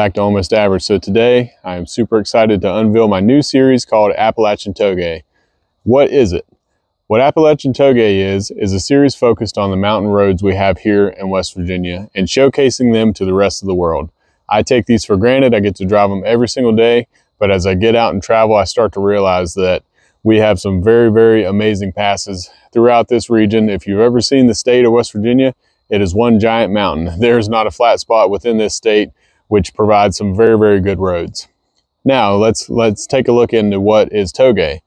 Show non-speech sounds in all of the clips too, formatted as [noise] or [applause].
back to Almost Average. So today I am super excited to unveil my new series called Appalachian Touge. What is it? What Appalachian Touge is, is a series focused on the mountain roads we have here in West Virginia and showcasing them to the rest of the world. I take these for granted, I get to drive them every single day, but as I get out and travel, I start to realize that we have some very, very amazing passes throughout this region. If you've ever seen the state of West Virginia, it is one giant mountain. There's not a flat spot within this state, which provides some very, very good roads. Now let's, let's take a look into what is touge.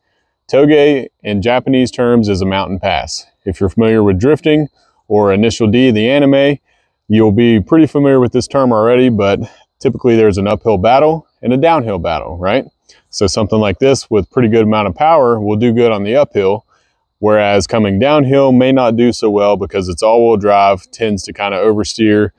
Touge in Japanese terms is a mountain pass. If you're familiar with drifting or Initial D, the anime, you'll be pretty familiar with this term already, but typically there's an uphill battle and a downhill battle, right? So something like this with pretty good amount of power will do good on the uphill, whereas coming downhill may not do so well because it's all-wheel drive, tends to kind of oversteer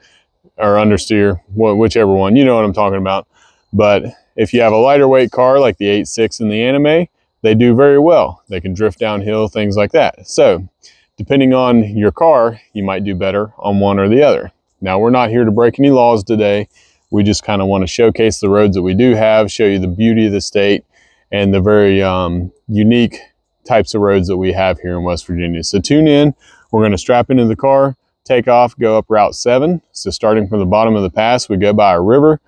or understeer, whichever one, you know what I'm talking about. But if you have a lighter weight car like the 8.6 in the Anime, they do very well. They can drift downhill, things like that. So depending on your car, you might do better on one or the other. Now we're not here to break any laws today. We just kind of want to showcase the roads that we do have, show you the beauty of the state and the very um, unique types of roads that we have here in West Virginia. So tune in. We're going to strap into the car, take off, go up Route 7. So starting from the bottom of the pass, we go by a river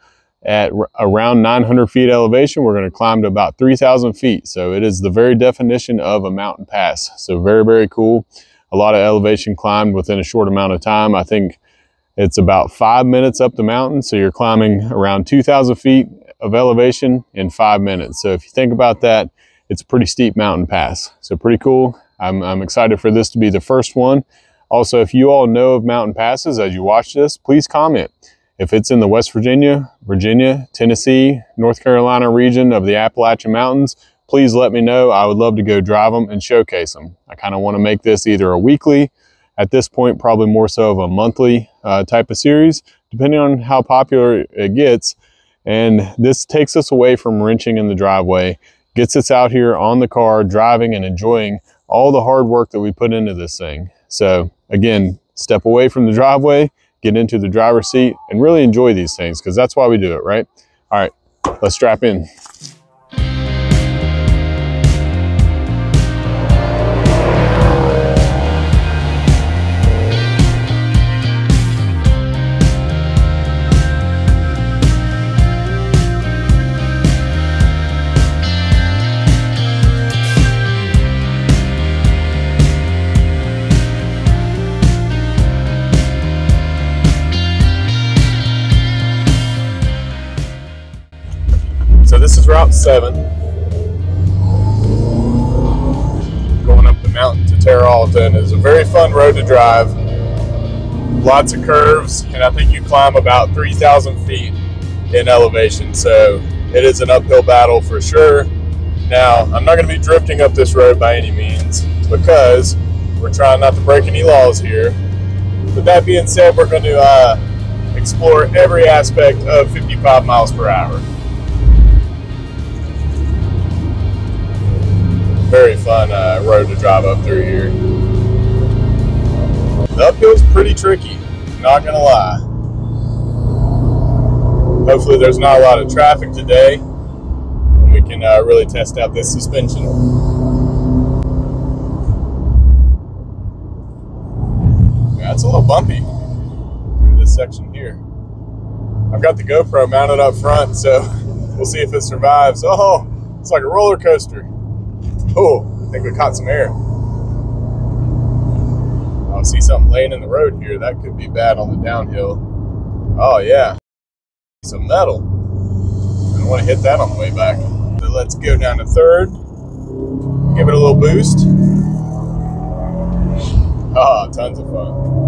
at around 900 feet elevation. We're going to climb to about 3,000 feet. So it is the very definition of a mountain pass. So very, very cool. A lot of elevation climbed within a short amount of time. I think it's about five minutes up the mountain. So you're climbing around 2,000 feet of elevation in five minutes. So if you think about that, it's a pretty steep mountain pass. So pretty cool. I'm, I'm excited for this to be the first one. Also, if you all know of mountain passes as you watch this, please comment. If it's in the West Virginia, Virginia, Tennessee, North Carolina region of the Appalachian Mountains, please let me know. I would love to go drive them and showcase them. I kind of want to make this either a weekly, at this point, probably more so of a monthly uh, type of series, depending on how popular it gets. And this takes us away from wrenching in the driveway gets us out here on the car, driving and enjoying all the hard work that we put into this thing. So again, step away from the driveway, get into the driver's seat and really enjoy these things because that's why we do it, right? All right, let's strap in. Route 7. Going up the mountain to Terra Alta is a very fun road to drive. Lots of curves, and I think you climb about 3,000 feet in elevation, so it is an uphill battle for sure. Now, I'm not going to be drifting up this road by any means because we're trying not to break any laws here. But that being said, we're going to uh, explore every aspect of 55 miles per hour. Very fun uh, road to drive up through here. The uphill's pretty tricky, not gonna lie. Hopefully there's not a lot of traffic today and we can uh, really test out this suspension. It's a little bumpy through this section here. I've got the GoPro mounted up front, so [laughs] we'll see if it survives. Oh, it's like a roller coaster. [laughs] Oh, I think we caught some air. I see something laying in the road here. That could be bad on the downhill. Oh, yeah. Some metal. I don't want to hit that on the way back. So let's go down to third. Give it a little boost. Ah, oh, tons of fun.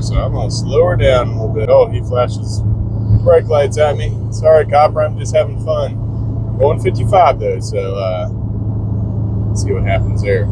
So I'm gonna slow her down a little bit. Oh, he flashes brake lights at me. Sorry, copper, I'm just having fun. I'm going 55 though, so uh, see what happens there.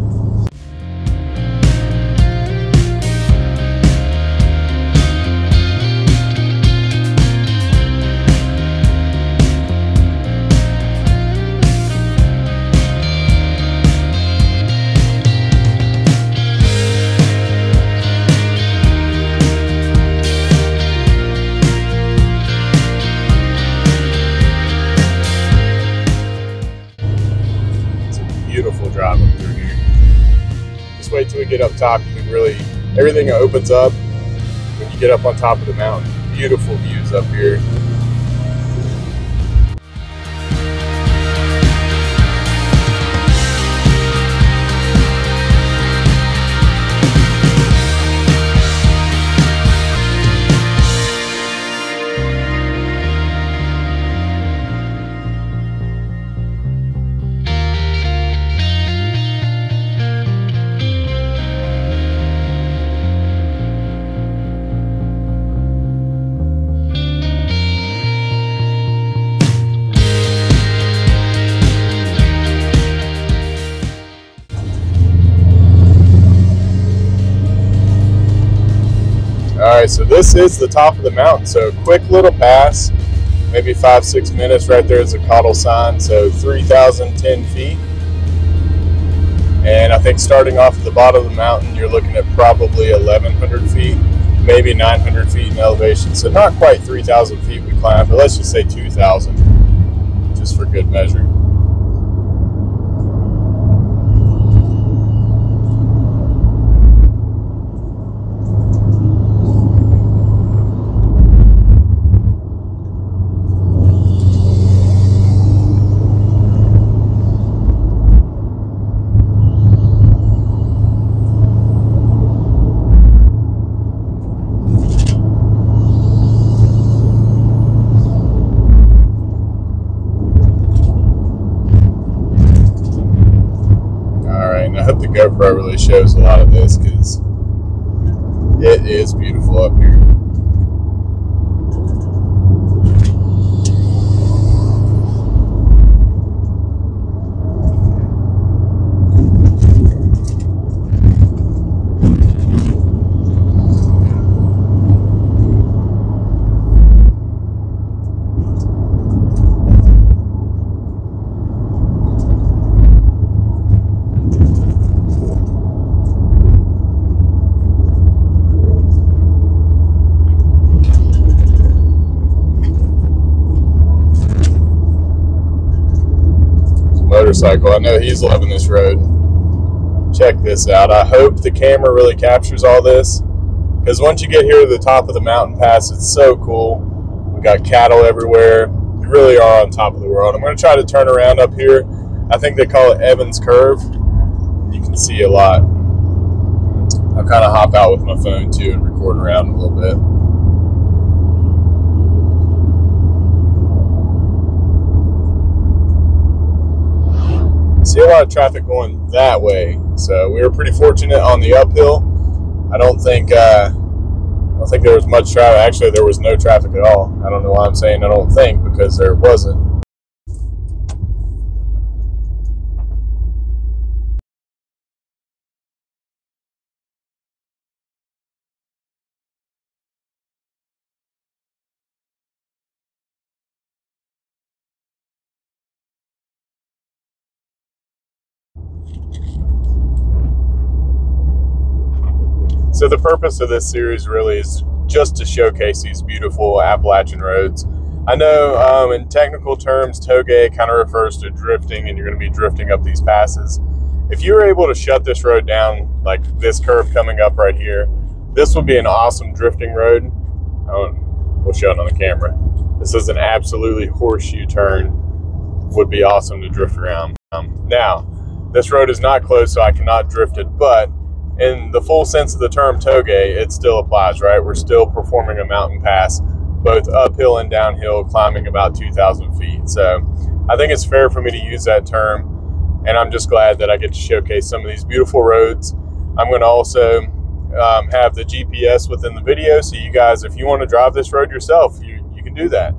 Wait till we get up top. You can really, everything opens up when you get up on top of the mountain. Beautiful views up here. So this is the top of the mountain. So quick little pass, maybe five, six minutes. Right there is a caudal sign. So 3,010 feet. And I think starting off at the bottom of the mountain, you're looking at probably 1,100 feet, maybe 900 feet in elevation. So not quite 3,000 feet we climb, but let's just say 2,000, just for good measure. GoPro really shows a lot of this because it is beautiful up here. Motorcycle. I know he's loving this road. Check this out. I hope the camera really captures all this because once you get here to the top of the mountain pass, it's so cool. We got cattle everywhere. You really are on top of the world. I'm going to try to turn around up here. I think they call it Evans Curve. You can see a lot. I'll kind of hop out with my phone too and record around a little bit. See a lot of traffic going that way. So we were pretty fortunate on the uphill. I don't think uh, I don't think there was much traffic. Actually, there was no traffic at all. I don't know why I'm saying I don't think because there wasn't. So the purpose of this series really is just to showcase these beautiful Appalachian roads. I know um, in technical terms, touge kind of refers to drifting, and you're going to be drifting up these passes. If you were able to shut this road down, like this curve coming up right here, this would be an awesome drifting road. We'll show it on the camera. This is an absolutely horseshoe turn. Would be awesome to drift around. Um, now, this road is not closed, so I cannot drift it, but in the full sense of the term touge, it still applies, right? We're still performing a mountain pass, both uphill and downhill, climbing about 2,000 feet. So I think it's fair for me to use that term. And I'm just glad that I get to showcase some of these beautiful roads. I'm going to also um, have the GPS within the video, so you guys, if you want to drive this road yourself, you, you can do that.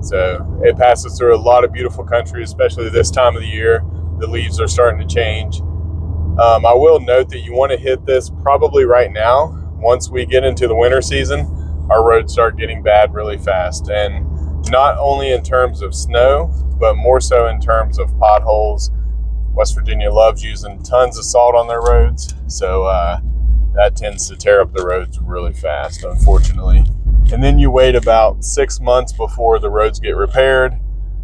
So it passes through a lot of beautiful country, especially this time of the year. The leaves are starting to change. Um, I will note that you want to hit this probably right now. Once we get into the winter season, our roads start getting bad really fast. And not only in terms of snow, but more so in terms of potholes. West Virginia loves using tons of salt on their roads. So uh, that tends to tear up the roads really fast, unfortunately. And then you wait about six months before the roads get repaired.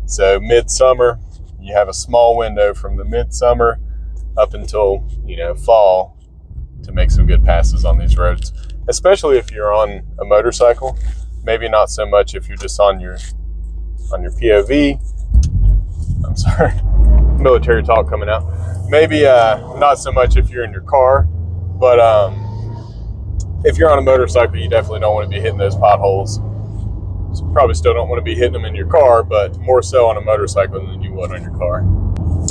So midsummer, you have a small window from the midsummer up until you know fall to make some good passes on these roads, especially if you're on a motorcycle. Maybe not so much if you're just on your on your POV. I'm [laughs] sorry, military talk coming out. Maybe uh, not so much if you're in your car, but um, if you're on a motorcycle, you definitely don't want to be hitting those potholes. So probably still don't want to be hitting them in your car, but more so on a motorcycle than you would on your car.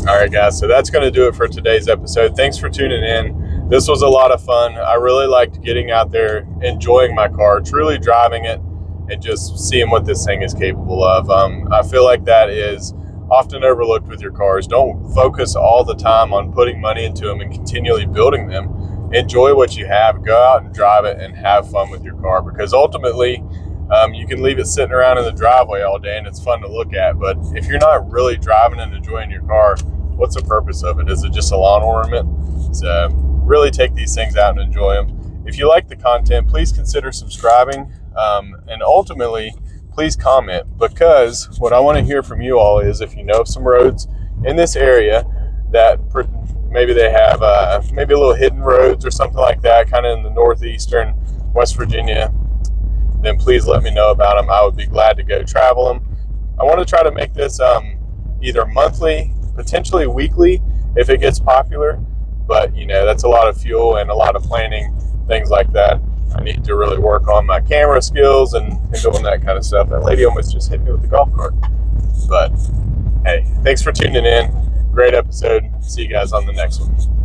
All right, guys, so that's going to do it for today's episode. Thanks for tuning in. This was a lot of fun. I really liked getting out there, enjoying my car, truly driving it, and just seeing what this thing is capable of. Um, I feel like that is often overlooked with your cars. Don't focus all the time on putting money into them and continually building them enjoy what you have. Go out and drive it and have fun with your car because ultimately, um, you can leave it sitting around in the driveway all day and it's fun to look at. But if you're not really driving and enjoying your car, what's the purpose of it? Is it just a lawn ornament? So, really take these things out and enjoy them. If you like the content, please consider subscribing um, and ultimately, please comment because what I want to hear from you all is if you know some roads in this area that maybe they have uh, maybe a little hidden roads or something like that, kind of in the northeastern West Virginia, then please let me know about them. I would be glad to go travel them. I want to try to make this um, either monthly, potentially weekly, if it gets popular. But you know, that's a lot of fuel and a lot of planning, things like that. I need to really work on my camera skills and, and doing that kind of stuff. That lady almost just hit me with the golf cart. But hey, thanks for tuning in. Great episode. See you guys on the next one.